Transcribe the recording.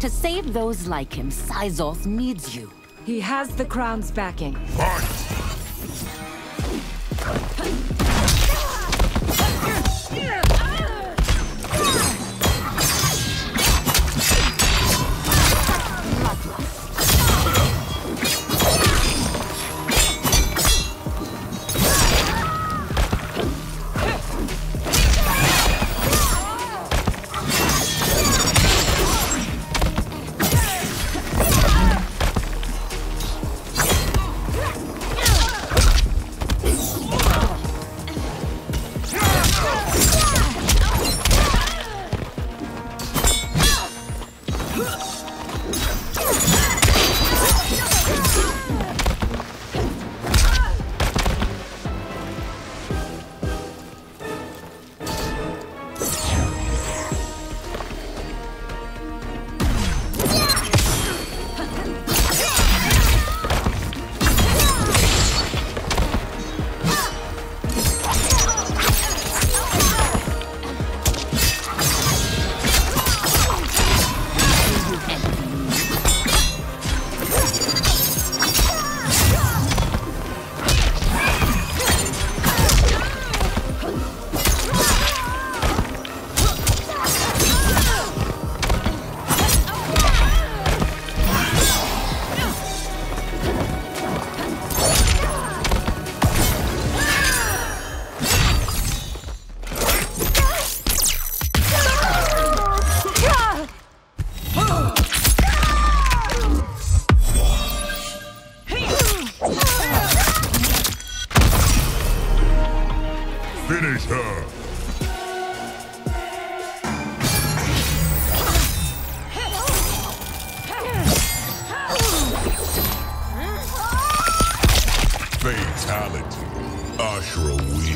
To save those like him, Syzoth needs you. He has the crown's backing. Fight! Finish her! Fatality. Ashura wins.